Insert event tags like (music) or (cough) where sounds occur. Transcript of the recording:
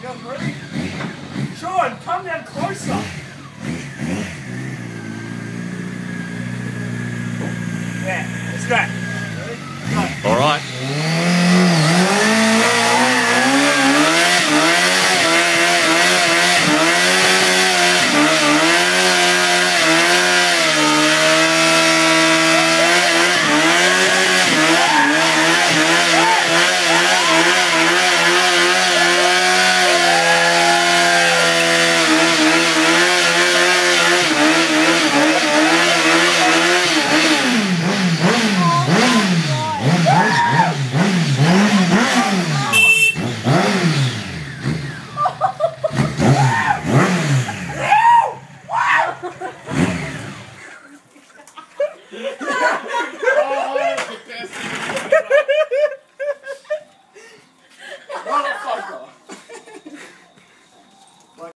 You guys ready? Sean, come down closer. Yeah, let's Go. All right. Yeah. (laughs) (laughs)